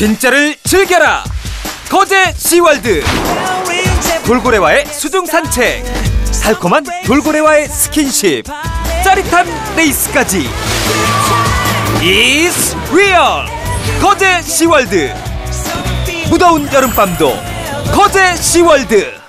진짜를 즐겨라. 거제 씨월드. 돌고래와의 수중 산책. 달콤한 돌고래와의 스킨십. 짜릿한 레이스까지. It's real 거제 씨월드. 무더운 여름밤도 거제 씨월드.